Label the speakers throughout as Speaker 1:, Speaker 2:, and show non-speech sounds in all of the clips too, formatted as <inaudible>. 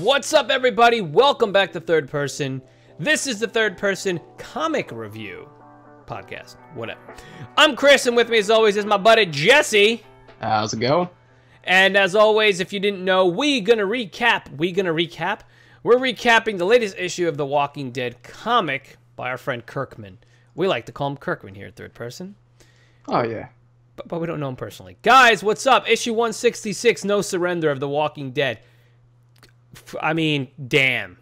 Speaker 1: What's up, everybody? Welcome back to Third Person. This is the Third Person Comic Review podcast. Whatever. I'm Kris, and with me, as always, is my buddy Jesse.
Speaker 2: How's it going?
Speaker 1: And as always, if you didn't know, we gonna recap. We gonna recap. We're recapping the latest issue of the Walking Dead comic by our friend Kirkman. We like to call him Kirkman here at Third Person,
Speaker 2: Oh yeah.
Speaker 1: but, but we don't know him personally. Guys, what's up? Issue 166, No Surrender of the Walking Dead. I mean, damn.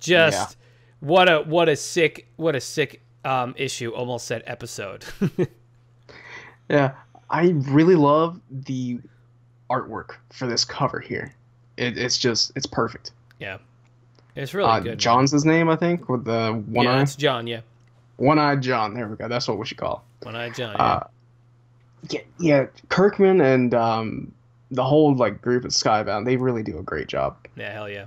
Speaker 1: Just
Speaker 2: Yeah.
Speaker 1: what a what a sick what a sick um, issue. Almost said episode. <laughs>
Speaker 2: Yeah. I really love the artwork for this cover here. It, it's just it's perfect.
Speaker 1: yeah, it's really
Speaker 2: Uh,
Speaker 1: good.
Speaker 2: John's his name, I think, with the one
Speaker 1: yeah,
Speaker 2: eye.
Speaker 1: it's John. Yeah,
Speaker 2: One eyed John. There we go. That's what we should call.
Speaker 1: One eyed John.
Speaker 2: it.
Speaker 1: Yeah.
Speaker 2: Uh, yeah, yeah. Kirkman and um, the whole like group at Skybound, they really do a great job.
Speaker 1: yeah, hell yeah.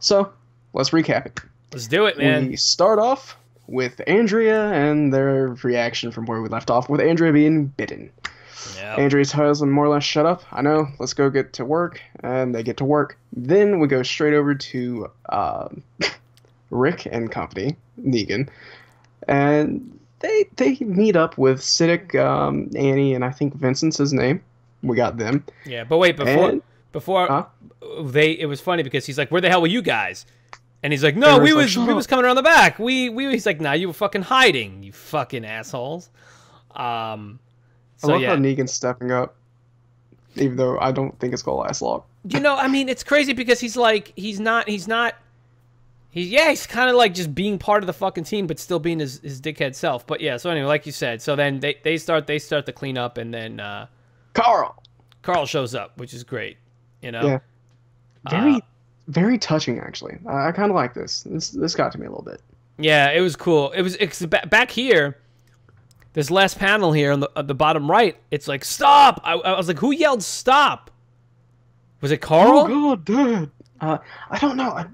Speaker 2: So let's recap it.
Speaker 1: Let's do it, man.
Speaker 2: We start off with Andrea and their reaction from where we left off, with Andrea being bitten.
Speaker 1: Yeah.
Speaker 2: Andrea tells them more or less, shut up. I know, let's go get to work. And they get to work. Then we go straight over to uh, <laughs> Rick and company, Negan. And they they meet up with Siddiq, um, Annie, and I think Vincent's his name. We got them.
Speaker 1: Yeah, but wait, before
Speaker 2: And-
Speaker 1: before
Speaker 2: Huh?
Speaker 1: they it was funny because he's like, "Where the hell were you guys?" And he's like, "No, we
Speaker 2: Rick's like,
Speaker 1: was we
Speaker 2: up."
Speaker 1: was coming around the back. We we." He's like, "Nah, you were fucking hiding, you fucking assholes." Um,
Speaker 2: I love
Speaker 1: yeah,
Speaker 2: how Negan's stepping up. Even though I don't think it's gonna last long.
Speaker 1: you know, I mean, it's crazy because he's like, he's not, he's not. He's yeah, he's kind of like just being part of the fucking team, but still being his, his dickhead self. But yeah, so anyway, like you said, so then they, they start they start to clean up, and then uh,
Speaker 2: Carl!
Speaker 1: Carl shows up, which is great. You know,
Speaker 2: Yeah. Very
Speaker 1: Uh,
Speaker 2: very touching actually. I, I kinda like this. This this got to me a little bit.
Speaker 1: Yeah, it was cool. It was it's ba- back here. This last panel here on the at the bottom right, it's like stop. I, I was like, who yelled stop? Was it Carl?
Speaker 2: Oh god, Dad. Uh, I don't know. I,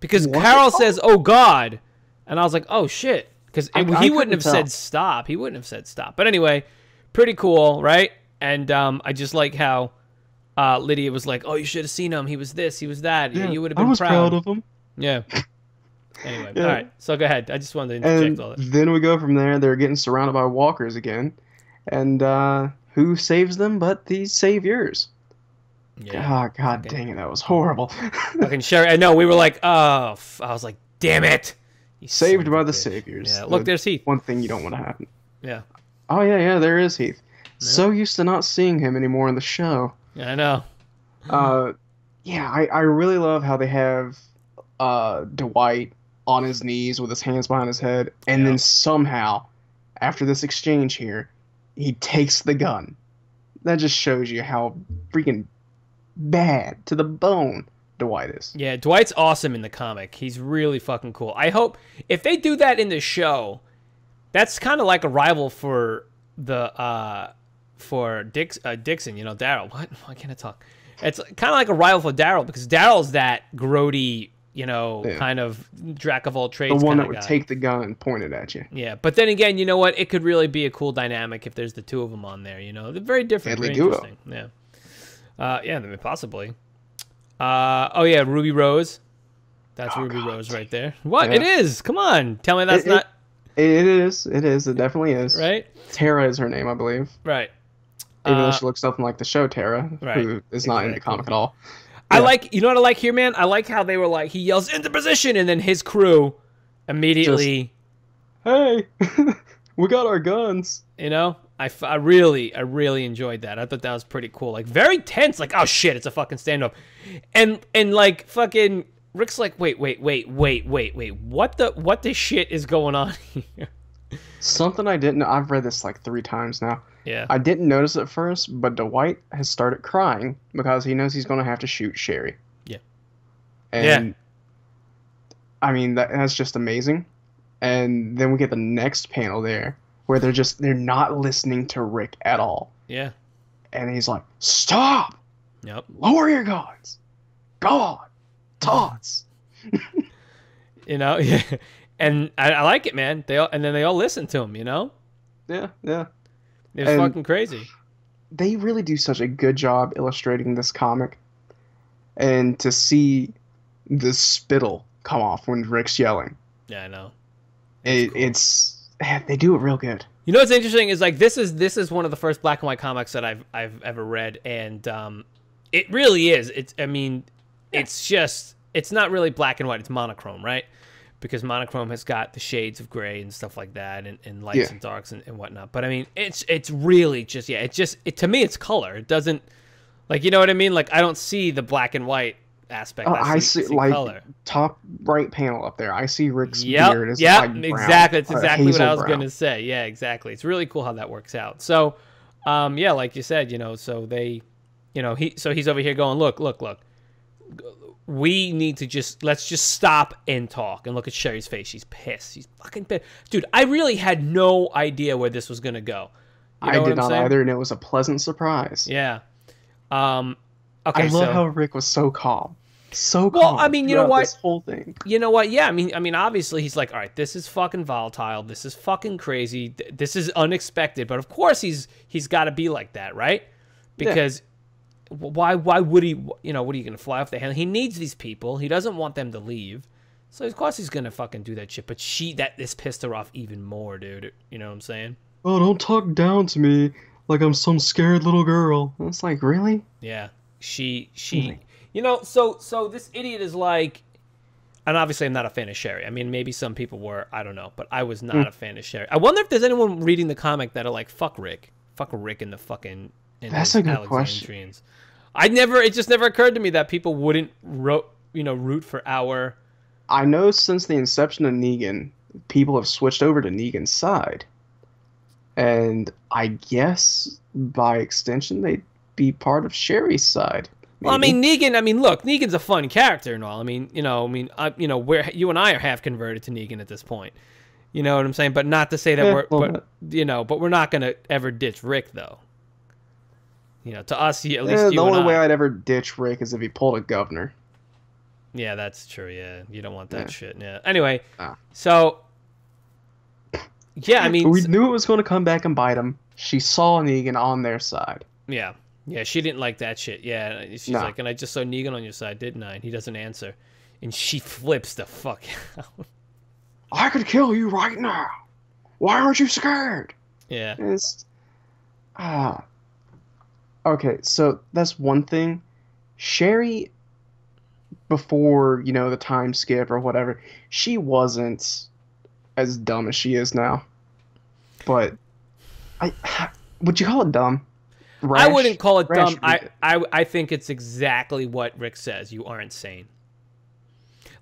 Speaker 1: because
Speaker 2: Was it
Speaker 1: Carl
Speaker 2: Carl?
Speaker 1: says, "Oh God," and I was like, "Oh shit," because he
Speaker 2: I
Speaker 1: wouldn't have
Speaker 2: couldn't
Speaker 1: said stop. He wouldn't have said stop. But anyway, pretty cool, right? And um, I just like how uh, Lydia was like, "Oh, you should have seen him. He was this. He was that.
Speaker 2: yeah,
Speaker 1: you would have been I
Speaker 2: was
Speaker 1: proud."
Speaker 2: proud of him.
Speaker 1: Yeah. <laughs> Anyway,
Speaker 2: Yeah.
Speaker 1: all right. So go ahead. I just wanted to interject
Speaker 2: And
Speaker 1: all that.
Speaker 2: then we go from there. They're getting surrounded by walkers again, and uh, who saves them but the saviors?
Speaker 1: Yeah.
Speaker 2: God, God
Speaker 1: Okay.
Speaker 2: dang it, that was horrible. <laughs>
Speaker 1: Fucking Sheri. I know. We were like, oh, f-. I was like, damn it. You
Speaker 2: Saved by the
Speaker 1: bitch.
Speaker 2: saviors.
Speaker 1: Yeah. Look,
Speaker 2: The
Speaker 1: there's Heath.
Speaker 2: one thing you don't want to happen.
Speaker 1: Yeah.
Speaker 2: Oh yeah, yeah, there is Heath. So used to not seeing him anymore in the show.
Speaker 1: Yeah, I know.
Speaker 2: Uh, yeah, I, I really love how they have uh Dwight on his knees with his hands behind his head, and
Speaker 1: Yeah.
Speaker 2: then somehow, after this exchange here, he takes the gun. That just shows you how freaking bad to the bone Dwight is.
Speaker 1: Yeah, Dwight's awesome in the comic. He's really fucking cool. I hope if they do that in the show, that's kind of like a rival for the uh for Dix uh, Dixon. You know, Daryl. <laughs> What? Why can't I talk? It's kind of like a rival for Daryl because Daryl's that grody, you know,
Speaker 2: Yeah.
Speaker 1: kind of jack of all trades.
Speaker 2: The
Speaker 1: one
Speaker 2: that would
Speaker 1: guy.
Speaker 2: take the gun and point it at you.
Speaker 1: Yeah, but then again, you know what? It could really be a cool dynamic if there's the two of them on there. You know, they're very different.
Speaker 2: Deadly
Speaker 1: very
Speaker 2: duo.
Speaker 1: interesting. Yeah. Uh, yeah, I mean, possibly. Uh, oh yeah, Ruby Rose. That's
Speaker 2: Oh,
Speaker 1: Ruby
Speaker 2: God.
Speaker 1: Rose right there. What?
Speaker 2: Yeah.
Speaker 1: It is. Come on, tell me that's
Speaker 2: It- it-
Speaker 1: not
Speaker 2: It is. It is. It definitely is.
Speaker 1: right.
Speaker 2: Tara is her name, I believe.
Speaker 1: Right.
Speaker 2: Even
Speaker 1: Uh,
Speaker 2: though she looks nothing like the show Tara,
Speaker 1: right.
Speaker 2: who is not in the comic at all.
Speaker 1: I
Speaker 2: Yeah.
Speaker 1: like. You know what I like here, man? I like how they were like he yells into position, and then his crew immediately.
Speaker 2: Hey, <laughs> we got our guns.
Speaker 1: You know, I, I really, I really enjoyed that. I thought that was pretty cool. Like very tense. Like oh shit, it's a fucking standoff, and and like fucking Rick's like wait, wait, wait, wait, wait, wait. What the what the shit is going on <laughs> here?
Speaker 2: Something I didn't. I've read this like three times now.
Speaker 1: Yeah,
Speaker 2: I didn't notice at first, but Dwight has started crying because he knows he's going to have to shoot Sheri.
Speaker 1: Yeah.
Speaker 2: And I mean that that's just amazing. And then we get the next panel there where they're just they're not listening to Rick at all.
Speaker 1: yeah,
Speaker 2: And he's like, "Stop!
Speaker 1: yep.
Speaker 2: Lower your guns. God, tots." <laughs>
Speaker 1: You know, yeah. <laughs> And I, I like it, man. They all, and then they all listen to him. You know,
Speaker 2: Yeah, yeah.
Speaker 1: It was
Speaker 2: And-
Speaker 1: fucking crazy.
Speaker 2: they really do such a good job illustrating this comic. and to see the spittle come off when Rick's yelling.
Speaker 1: Yeah, I know.
Speaker 2: It,
Speaker 1: cool.
Speaker 2: It's they do it real good.
Speaker 1: You know what's interesting is like this is this is one of the first black and white comics that I've I've ever read, and um, it really is. It's I mean, it's just it's not really black and white. It's monochrome, right? Because monochrome has got the shades of gray and stuff like that, and, and lights
Speaker 2: Yeah.
Speaker 1: and darks and, and whatnot. But I mean, it's it's really just yeah. It's just it, to me, it's color. It doesn't like you know what I mean. Like I don't see the black and white aspect.
Speaker 2: Oh, I see, like
Speaker 1: color.
Speaker 2: top right panel up there. I see Rick's
Speaker 1: Yep,
Speaker 2: beard is
Speaker 1: yep,
Speaker 2: like brown,
Speaker 1: exactly. That's
Speaker 2: uh,
Speaker 1: exactly what I was
Speaker 2: brown.
Speaker 1: gonna say. Yeah, exactly. It's really cool how that works out. So, um, yeah, like you said, you know, so they, you know, he, so he's over here going, look, look, look. We need to just let's just stop and talk and look at Sheri's face. She's pissed. She's fucking pissed, dude. I really had no idea where this was gonna go. You know
Speaker 2: I did not
Speaker 1: saying?
Speaker 2: either, and it was a pleasant surprise.
Speaker 1: Yeah. Um. Okay.
Speaker 2: I love
Speaker 1: so,
Speaker 2: how Rick was so calm, so calm.
Speaker 1: Well, I mean, you know what?
Speaker 2: This whole thing.
Speaker 1: you know what? Yeah, I mean, I mean, obviously, he's like, all right, this is fucking volatile. This is fucking crazy. This is unexpected. But of course, he's he's got to be like that, right? Because w why why would he? You know, what are you gonna fly off the handle? He needs these people. He doesn't want them to leave. So of course he's gonna fucking do that shit. But she that this pissed her off even more, dude. You know what I'm saying?
Speaker 2: Oh, don't talk down to me like I'm some scared little girl. It's like really.
Speaker 1: Yeah. She she
Speaker 2: Really?
Speaker 1: you know, so so this idiot is like and obviously I'm not a fan of Sheri. I mean maybe some people were, I don't know, but I was not hmm. a fan of Sheri. I wonder if there's anyone reading the comic that are like, fuck Rick. Fuck Rick in the fucking in
Speaker 2: That's a good question.
Speaker 1: I never it just never occurred to me that people wouldn't ro- you know, root for our
Speaker 2: I know since the inception of Negan, people have switched over to Negan's side, and I guess by extension they'd be part of Sheri's side.
Speaker 1: Well, I mean, Negan. I mean, look, Negan's a fun character and all. I mean, you know, I mean, I, you know, we're you and I are half converted to Negan at this point. You know what I'm saying? But not to say that
Speaker 2: Yeah,
Speaker 1: we're, but, you know, but we're not gonna ever ditch Rick though. You know, to us, he- at least
Speaker 2: Eh, the
Speaker 1: and
Speaker 2: only
Speaker 1: I.
Speaker 2: way I'd ever ditch Rick is if he pulled a governor.
Speaker 1: Yeah, that's true. Yeah, you don't want that
Speaker 2: Yeah.
Speaker 1: shit. Yeah. Anyway,
Speaker 2: Ah.
Speaker 1: so yeah, I mean,
Speaker 2: we knew it was going to come back and bite him. She saw Negan on their side.
Speaker 1: yeah, yeah, she didn't like that shit. Yeah, she's
Speaker 2: No.
Speaker 1: like, and I just saw Negan on your side, didn't I? And he doesn't answer, and she flips the fuck <laughs> out.
Speaker 2: I could kill you right now. Why aren't you scared?
Speaker 1: yeah.
Speaker 2: It's ah. Okay, so that's one thing. Sheri, before you know the time skip or whatever, she wasn't as dumb as she is now. But I <sighs> would you call it dumb?
Speaker 1: I wouldn't call it dumb. I, I I think it's exactly what Rick says. You aren't sane.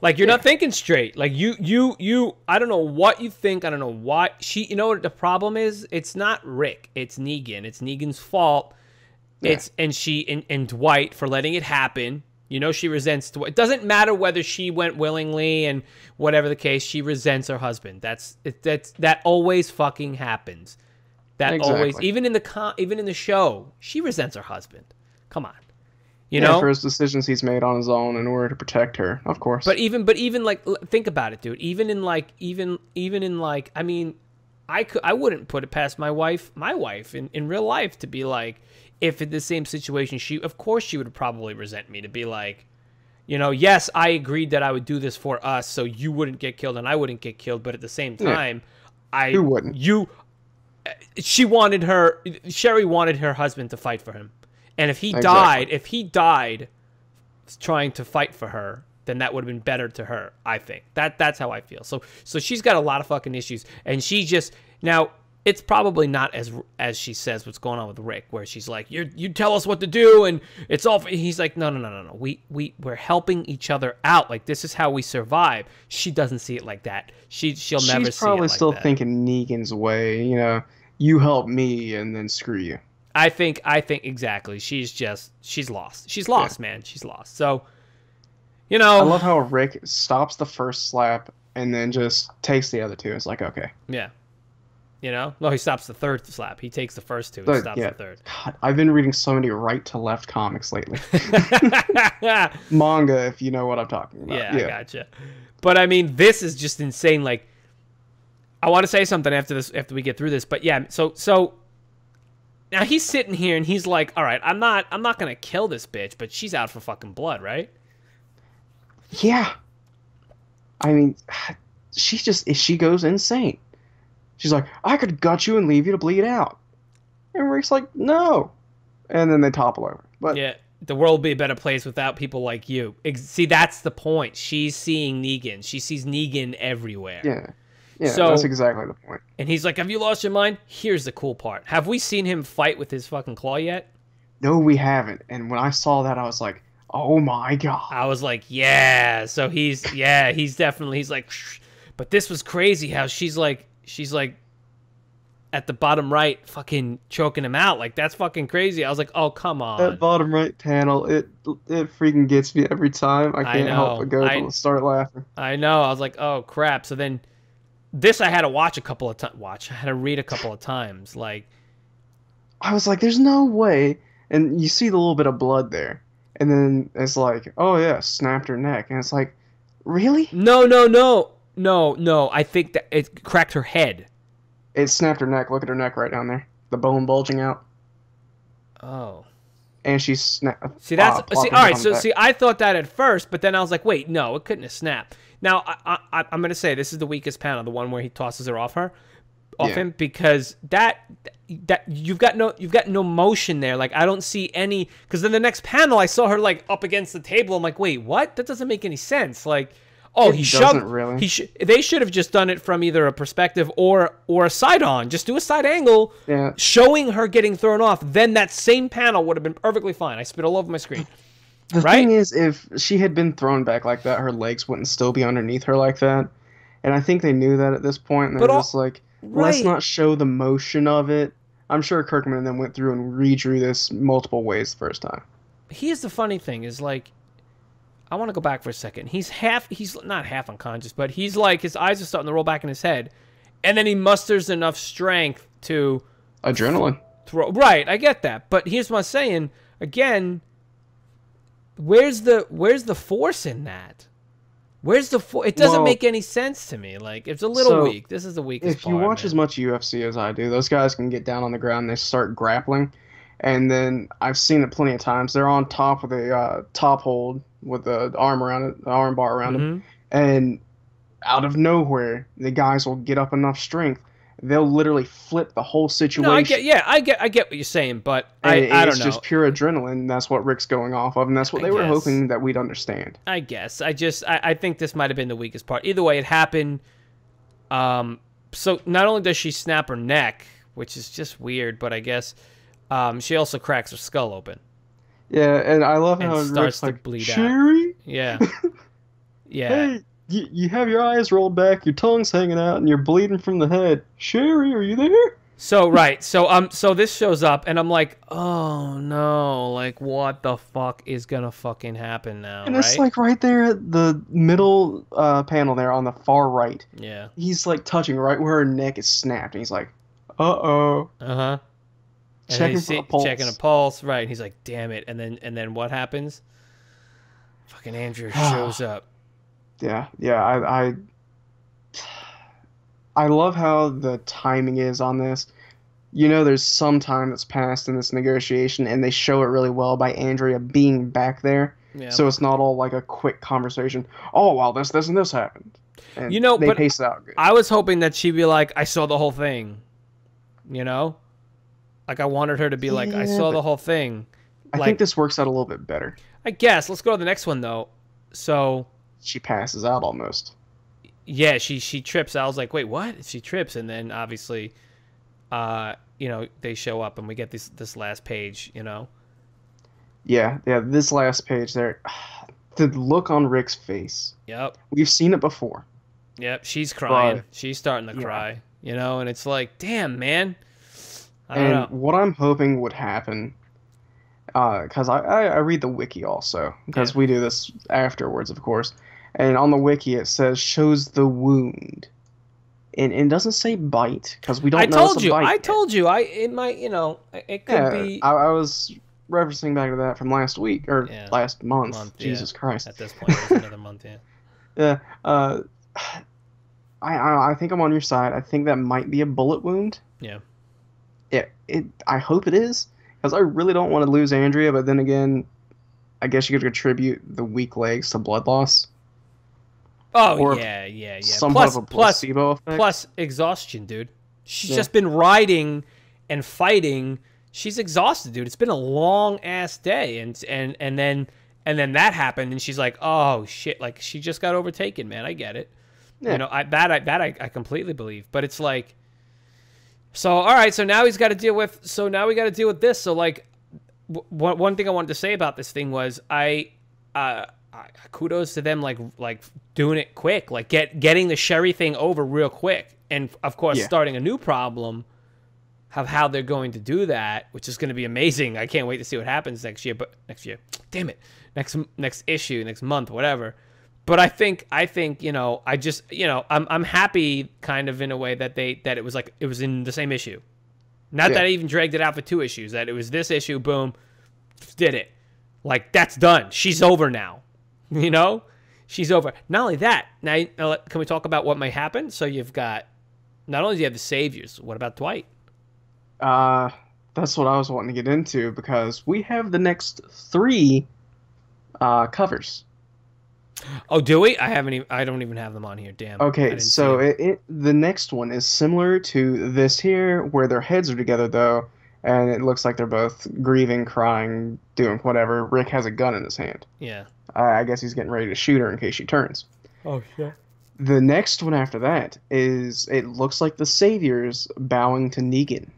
Speaker 1: Like you're not thinking straight. Like you you you I don't know what you think. I don't know why she you know what the problem is? It's not Rick. It's Negan. It's Negan's fault. It's and she and, and Dwight for letting it happen. You know she resents Dwight. It doesn't matter whether she went willingly and whatever the case, she resents her husband. That's it, that's that always fucking happens. That always even in the con, even in the show, she resents her husband. Come on. You
Speaker 2: Yeah,
Speaker 1: know?
Speaker 2: for his decisions he's made on his own in order to protect her, of course.
Speaker 1: But even but even like think about it, dude. Even in like even even in like I mean, I could I wouldn't put it past my wife, my wife in in real life to be like if in the same situation she of course she would probably resent me to be like you know, yes, I agreed that I would do this for us so you wouldn't get killed and I wouldn't get killed, but at the same
Speaker 2: Yeah.
Speaker 1: time, I
Speaker 2: Who wouldn't?
Speaker 1: You she wanted her Sheri wanted her husband to fight for him. And if he
Speaker 2: Exactly.
Speaker 1: died, if he died trying to fight for her, then that would have been better to her. I think that that's how I feel. So so she's got a lot of fucking issues, and she just now it's probably not as as she says what's going on with Rick, where she's like, "You you tell us what to do," and it's all. He's like, "No no no no no. We we we're helping each other out. Like this is how we survive." She doesn't see it like that. She she'll never.
Speaker 2: She's
Speaker 1: see
Speaker 2: probably
Speaker 1: it like
Speaker 2: still
Speaker 1: that.
Speaker 2: thinking Negan's way, you know, you help me and then screw you.
Speaker 1: I think I think exactly. She's just she's lost. She's lost, man. She's lost. So, you know,
Speaker 2: I love how Rick stops the first slap and then just takes the other two. It's like, okay.
Speaker 1: yeah. You know, no, he stops the third slap. He takes the first two and stops
Speaker 2: yeah.
Speaker 1: the third.
Speaker 2: God, I've been reading so many right to left comics lately. <laughs> Manga, if you know what I'm talking about.
Speaker 1: Yeah, I gotcha. But I mean, this is just insane. Like, I want to say something after this, after we get through this. But yeah, so so now he's sitting here and he's like, "All right, I'm not, I'm not gonna kill this bitch, but she's out for fucking blood, right?"
Speaker 2: Yeah. I mean, <sighs> she just she goes insane. She's like, I could gut you and leave you to bleed out. And Rick's like, no. And then they topple over. But
Speaker 1: Yeah, the world would be a better place without people like you. See, that's the point. She's seeing Negan. She sees Negan everywhere.
Speaker 2: yeah. Yeah,
Speaker 1: So-
Speaker 2: that's exactly the point.
Speaker 1: And he's like, "Have you lost your mind?" Here's the cool part. Have we seen him fight with his fucking claw yet?
Speaker 2: No, we haven't. And when I saw that, I was like, oh my god.
Speaker 1: I was like, "Yeah." So he's yeah, he's definitely he's like, Shh. but this was crazy how she's like she's like at the bottom right fucking choking him out. Like that's fucking crazy. I was like, "Oh, come on."
Speaker 2: That bottom right panel, it it freaking gets me every time. I
Speaker 1: I
Speaker 2: can't help
Speaker 1: know.
Speaker 2: but go
Speaker 1: I-
Speaker 2: start laughing.
Speaker 1: I know. I was like, oh crap. So then, this I had to watch a couple of times. Watch. I had to read a couple of times. Like,
Speaker 2: I was like, there's no way. And you see the little bit of blood there. And then it's like, oh yeah, snapped her neck. And it's like, really?
Speaker 1: no, no, no, no, no. I think that it cracked her head.
Speaker 2: It snapped her neck. Look at her neck right down there. The bone bulging out.
Speaker 1: Oh.
Speaker 2: And she's snapped.
Speaker 1: Uh, see, that's see. All right. So see, I thought that at first, but then I was like, wait, no, it couldn't have snapped. Now I, I, I'm gonna say this is the weakest panel, the one where he tosses her off her, off
Speaker 2: Yeah.
Speaker 1: him, because that that you've got no you've got no motion there. Like I don't see any. Because then the next panel, I saw her like up against the table. I'm like, wait, what? That doesn't make any sense. Like. Oh,
Speaker 2: It
Speaker 1: he shoved.
Speaker 2: really.
Speaker 1: He sh- they should have just done it from either a perspective or or a side on. Just do a side angle,
Speaker 2: Yeah.
Speaker 1: showing her getting thrown off. Then that same panel would have been perfectly fine. I spit all over my screen. <laughs>
Speaker 2: The
Speaker 1: Right?
Speaker 2: thing is, if she had been thrown back like that, her legs wouldn't still be underneath her like that. And I think they knew that at this point, and they're
Speaker 1: all-
Speaker 2: just like, let's not show the motion of it. I'm sure Kirkman then went through and redrew this multiple ways the first time.
Speaker 1: here's the funny thing is like I want to go back for a second. He's half he's not half unconscious, but he's like his eyes are starting to roll back in his head. And then he musters enough strength to
Speaker 2: Adrenaline.
Speaker 1: throw Right, I get that. But here's what I'm saying, again, where's the where's the force in that? Where's the for- It doesn't
Speaker 2: Well-
Speaker 1: make any sense to me. Like it's a little
Speaker 2: So,
Speaker 1: weak. This is the weakest
Speaker 2: If you watch
Speaker 1: man.
Speaker 2: as much UFC as I do, those guys can get down on the ground and they start grappling. And then I've seen it plenty of times. They're on top of the uh, top hold with the arm around it, the arm bar around them.
Speaker 1: Mhm.
Speaker 2: and out of nowhere the guys will get up enough strength they'll literally flip the whole situation
Speaker 1: No, I get yeah, I get I get what you're saying, but I, I don't know.
Speaker 2: It's just pure adrenaline that's what rick's going off of and that's what
Speaker 1: I
Speaker 2: they were
Speaker 1: guess.
Speaker 2: hoping that we'd understand
Speaker 1: I guess. I just I, I think this might have been the weakest part. Either way, it happened. Um so not only does she snap her neck, which is just weird, but I guess um she also cracks her skull open.
Speaker 2: Yeah and i love how
Speaker 1: it
Speaker 2: starts
Speaker 1: to
Speaker 2: like
Speaker 1: bleed out.
Speaker 2: sheri
Speaker 1: Yeah. <laughs> Yeah.
Speaker 2: hey you, you have your eyes rolled back your tongue's hanging out and you're bleeding from the head sheri are you there
Speaker 1: So right. So um so this shows up and I'm like, "Oh no. Like what the fuck is going to fucking happen now?"
Speaker 2: and
Speaker 1: right?
Speaker 2: it's like right there at the middle uh, panel there on the far right
Speaker 1: yeah.
Speaker 2: he's like touching right where her neck is snapped and he's like uh-oh
Speaker 1: Uh-huh. And
Speaker 2: Checking
Speaker 1: you
Speaker 2: for
Speaker 1: see-
Speaker 2: a pulse.
Speaker 1: checking a pulse, right? And he's like, "Damn it!" And then, and then what happens? Fucking Andrea <sighs> shows up.
Speaker 2: Yeah, yeah, I, I, I love how the timing is on this. You know, there's some time that's passed in this negotiation, and they show it really well by Andrea being back there.
Speaker 1: Yeah.
Speaker 2: So it's not all like a quick conversation. Oh, well, this, this, and this happened. And
Speaker 1: You know,
Speaker 2: they
Speaker 1: but
Speaker 2: pace it out good.
Speaker 1: I was hoping that she'd be like, "I saw the whole thing," you know, like I wanted her to be like, "I saw the whole thing."
Speaker 2: I
Speaker 1: like-
Speaker 2: think this works out a little bit better.
Speaker 1: I guess. Let's go to the next one though. So
Speaker 2: She passes out almost.
Speaker 1: yeah, she she trips. I was like, "Wait, what?" She trips, and then obviously, uh, you know, they show up, and we get this this last page. You know,
Speaker 2: Yeah, yeah. This last page there, <sighs> the look on Rick's face.
Speaker 1: yep.
Speaker 2: We've seen it before.
Speaker 1: Yep, she's crying.
Speaker 2: But-
Speaker 1: she's starting to
Speaker 2: Yeah.
Speaker 1: cry. You know, and it's like, damn, man.
Speaker 2: And
Speaker 1: know.
Speaker 2: what I'm hoping would happen, because I, I, I read the wiki also, because
Speaker 1: Yeah.
Speaker 2: we do this afterwards, of course. And on the wiki it says shows the wound, and, and it doesn't say bite because we don't
Speaker 1: I told you. I
Speaker 2: yet.
Speaker 1: told you. I it might. You know, it could
Speaker 2: Yeah,
Speaker 1: be
Speaker 2: I, I was referencing back to that from last week or
Speaker 1: Yeah.
Speaker 2: last month.
Speaker 1: Month, yeah.
Speaker 2: Jesus Christ.
Speaker 1: at this point. It's another month. Yeah. <laughs>
Speaker 2: Yeah. Uh, <sighs> I, I I think I'm on your side. I think that might be a bullet wound.
Speaker 1: Yeah.
Speaker 2: It, it I hope it is because I really don't want to lose Andrea. But then again, I guess you could attribute the weak legs to blood loss.
Speaker 1: Oh
Speaker 2: Or
Speaker 1: yeah, yeah, yeah.
Speaker 2: Somewhat
Speaker 1: Plus,
Speaker 2: of a
Speaker 1: plus,
Speaker 2: placebo effect.
Speaker 1: plus exhaustion, dude. She's
Speaker 2: Yeah.
Speaker 1: just been riding and fighting. She's exhausted, dude. It's been a long ass day, and and and then and then that happened, and she's like, "Oh shit!" Like she just got overtaken, man. I get it.
Speaker 2: Yeah.
Speaker 1: You know, I that I that I, I completely believe. But it's like, so all right. So now he's got to deal with. So now we got to deal with this. So like, w- one one thing I wanted to say about this thing was I, uh, I, kudos to them like like doing it quick, like get getting the Sheri thing over real quick, and of course
Speaker 2: Yeah.
Speaker 1: starting a new problem. Of how they're going to do that, which is going to be amazing. I can't wait to see what happens next year. But next year, damn it, next next issue, next month, whatever but I think I think you know I just you know I'm I'm happy kind of in a way that they that it was like it was in the same issue, not
Speaker 2: Yeah.
Speaker 1: that I even dragged it out for two issues. That it was this issue, boom, did it, like that's done. She's over now, <laughs> you know, she's over. Not only that, now can we talk about what might happen? So you've got not only do you have the saviors, what about Dwight?
Speaker 2: Uh, that's what I was wanting to get into because we have the next three uh, covers.
Speaker 1: Oh, do we? I haven't even I don't even have them on here. Damn.
Speaker 2: Okay,
Speaker 1: didn't see
Speaker 2: so
Speaker 1: 'em.
Speaker 2: it, it the next one is similar to this here, where their heads are together though, and it looks like they're both grieving, crying, doing whatever. Rick has a gun in his hand.
Speaker 1: yeah.
Speaker 2: Uh, I guess he's getting ready to shoot her in case she turns.
Speaker 1: Oh shit.
Speaker 2: The next one after that is it looks like the Saviors bowing to Negan.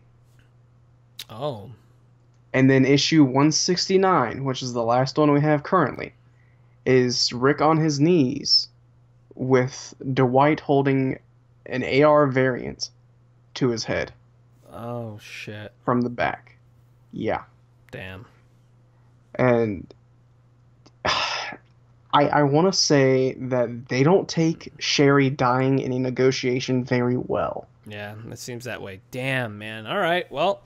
Speaker 1: Oh.
Speaker 2: And then issue 169, which is the last one we have currently, is Rick on his knees with Dwight holding an AR variant to his head
Speaker 1: Oh shit.
Speaker 2: from the back. Yeah.
Speaker 1: Damn.
Speaker 2: And <sighs> I, I want to say that they don't take Sheri dying in a negotiation very well.
Speaker 1: Yeah, it seems that way. Damn, man. All right. Well,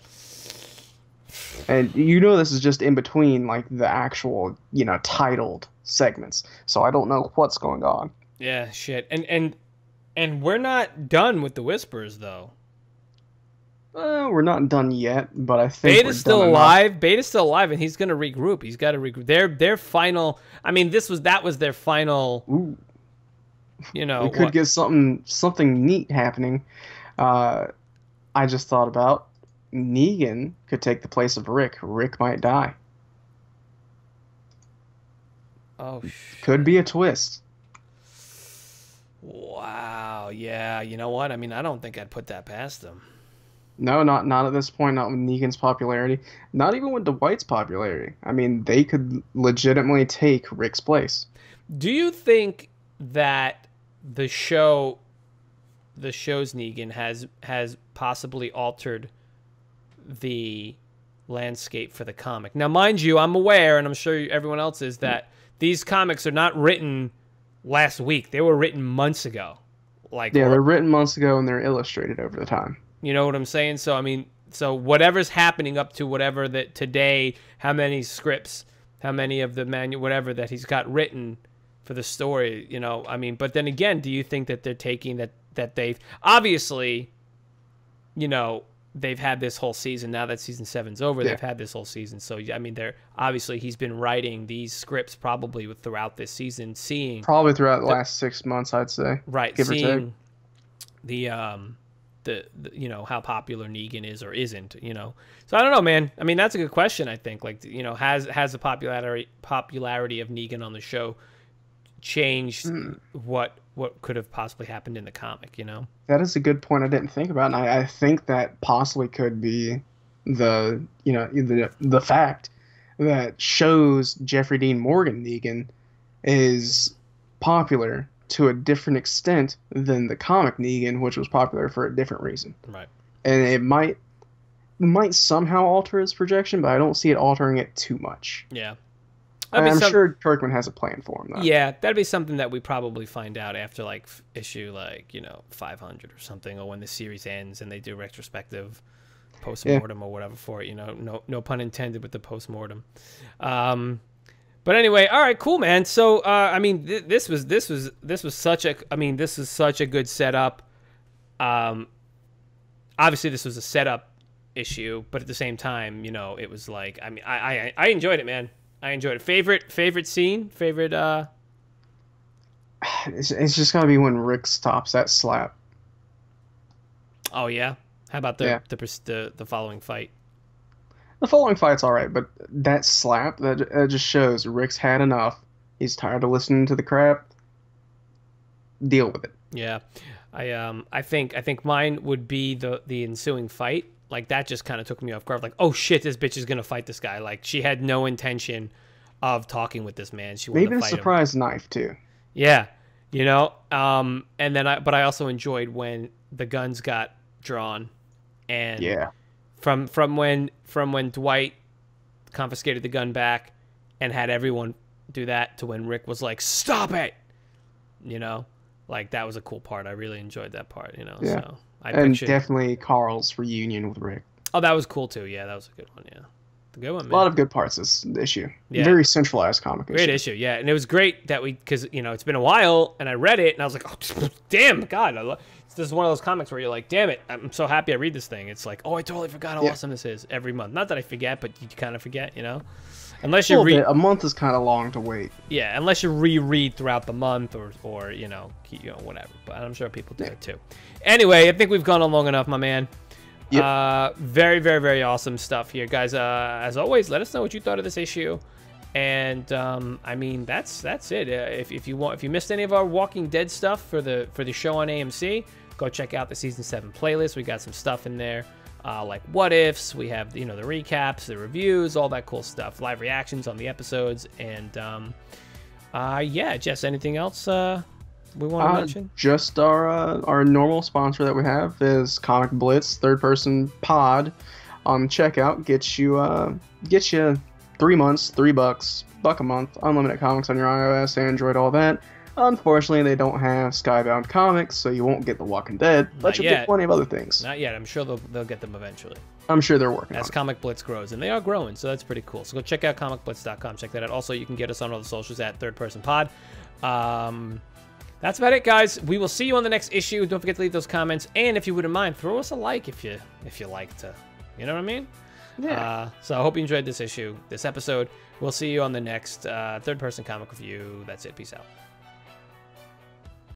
Speaker 2: And you know this is just in between like the actual, you know, titled segments. So I don't know what's going on.
Speaker 1: yeah, shit. And and and we're not done with the Whisperers though.
Speaker 2: Uh, we're not done yet, but I think
Speaker 1: Beta's still
Speaker 2: done enough.
Speaker 1: alive. Beta's still alive, and he's gonna regroup. He's got to regroup. Their their final. I mean, this was that was their final.
Speaker 2: Ooh,
Speaker 1: You know,
Speaker 2: we could
Speaker 1: what-
Speaker 2: get something something neat happening. Uh, I just thought about Negan could take the place of Rick. Rick might die.
Speaker 1: oh, sh-
Speaker 2: Could be a twist.
Speaker 1: wow. Yeah. You know what? I mean, I don't think I'd put that past them.
Speaker 2: No, not not at this point. Not with Negan's popularity. Not even with Dwight's popularity. I mean, they could legitimately take Rick's place.
Speaker 1: Do you think that the show, the show's Negan has has possibly altered the landscape for the comic? Now, mind you, I'm aware, and I'm sure everyone else is, that these comics are not written last week. They were written months ago. Like,
Speaker 2: Yeah, they're written months ago and they're illustrated over the time.
Speaker 1: you know what I'm saying? So I mean, so whatever's happening up to whatever that today, how many scripts, how many of the manu whatever that he's got written for the story, you know, I mean, but then again, do you think that they're taking that that they've obviously, you know, they've had this whole season now that season seven's over,
Speaker 2: Yeah.
Speaker 1: they've had this whole season. So I mean, they're obviously he's been writing these scripts probably with throughout this season, seeing
Speaker 2: Probably throughout the last six months, I'd say.
Speaker 1: right
Speaker 2: give or take.
Speaker 1: seeing the um the, the you know how popular Negan is or isn't you know so I don't know man I mean that's a good question I think like you know has has the popularity popularity of Negan on the show changed
Speaker 2: Hmm.
Speaker 1: what what could have possibly happened in the comic you know
Speaker 2: That is a good point I didn't think about, and I, I think that possibly could be the you know the the fact that shows Jeffrey Dean Morgan Negan is popular to a different extent than the comic Negan, which was popular for a different reason,
Speaker 1: right
Speaker 2: and it might might somehow alter his projection, but I don't see it altering it too much.
Speaker 1: yeah
Speaker 2: And
Speaker 1: That'd
Speaker 2: I'm
Speaker 1: some-
Speaker 2: sure Kirkman has a plan for him though.
Speaker 1: yeah that'd be something that we probably find out after like issue like you know 500 or something or when the series ends and they do retrospective post-mortem or whatever for it you know no no pun intended with the post-mortem um but anyway all right cool man so uh i mean th- this was this was this was such a i mean this is such a good setup um obviously this was a setup issue, but at the same time, you know, it was like I mean, I I, I enjoyed it, man. I enjoyed it. Favorite favorite scene, favorite. uh
Speaker 2: It's, it's just gotta be when Rick stops that slap.
Speaker 1: Oh yeah. How about the
Speaker 2: Yeah.
Speaker 1: the, the the following fight?
Speaker 2: The following fight's all right, but that slap that, that just shows Rick's had enough. He's tired of listening to the crap. Deal with it.
Speaker 1: Yeah, I um I think I think mine would be the the ensuing fight. Like that just kind of took me off guard. Like oh shit, this bitch is gonna fight this guy. Like she had no intention of talking with this man. She wanted
Speaker 2: Maybe
Speaker 1: to fight him.
Speaker 2: surprise knife too.
Speaker 1: Yeah, you know. Um, and then I but I also enjoyed when the guns got drawn, and
Speaker 2: Yeah.
Speaker 1: from from when from when Dwight confiscated the gun back and had everyone do that to when Rick was like, "Stop it," you know, like that was a cool part. I really enjoyed that part. You know,
Speaker 2: Yeah.
Speaker 1: so I
Speaker 2: and
Speaker 1: pictured.
Speaker 2: definitely Carl's reunion with Rick.
Speaker 1: oh, that was cool too. Yeah, that was a good one. Yeah, the good one.
Speaker 2: A lot of good parts this issue.
Speaker 1: Yeah.
Speaker 2: Very centralized comic
Speaker 1: Great
Speaker 2: issue.
Speaker 1: issue, yeah, and it was great that we because you know it's been a while, and I read it, and I was like, oh, <laughs> damn, God, I this is one of those comics where you're like, damn it, I'm so happy I read this thing. It's like, oh, I totally forgot how
Speaker 2: Yeah.
Speaker 1: awesome this is every month. Not that I forget, but you kind of forget, you know, unless you read.
Speaker 2: A month is kind of long to wait.
Speaker 1: yeah, unless you reread throughout the month or or you know, keep, you know, whatever. But I'm sure people do it too. Anyway, I think we've gone on long enough, my man.
Speaker 2: Yep.
Speaker 1: Uh, very, very, very awesome stuff here, guys. Uh, as always, let us know what you thought of this issue. And um, I mean, that's that's it. Uh, if, if you want, if you missed any of our Walking Dead stuff for the for the show on AMC, go check out the season seven playlist. We got some stuff in there, uh, like what ifs. We have you know the recaps, the reviews, all that cool stuff, live reactions on the episodes, and um, uh, yeah, Jess. Anything else uh, we want to
Speaker 2: Uh,
Speaker 1: mention?
Speaker 2: just our uh, our normal sponsor that we have is Comic Blitz, third person pod. On checkout, gets you uh, gets you three months, three bucks, buck a month, unlimited comics on your iOS, Android, all that. Unfortunately, they don't have Skybound comics, so you won't get The Walking Dead,
Speaker 1: Not
Speaker 2: but you'll
Speaker 1: yet.
Speaker 2: get plenty of other things.
Speaker 1: Not yet. I'm sure they'll they'll get them eventually.
Speaker 2: I'm sure they're working on
Speaker 1: as. Comic Blitz grows, and they are growing, so that's pretty cool. So go check out comicblitz.com. Check that out. Also, you can get us on all the socials at Third Person Pod. Um, that's about it, guys. We will see you on the next issue. Don't forget to leave those comments, and if you wouldn't mind, throw us a like if you if you like to. You know what I mean?
Speaker 2: Yeah.
Speaker 1: Uh, so I hope you enjoyed this issue, this episode. We'll see you on the next uh, Third Person Comic Review. That's it. Peace out.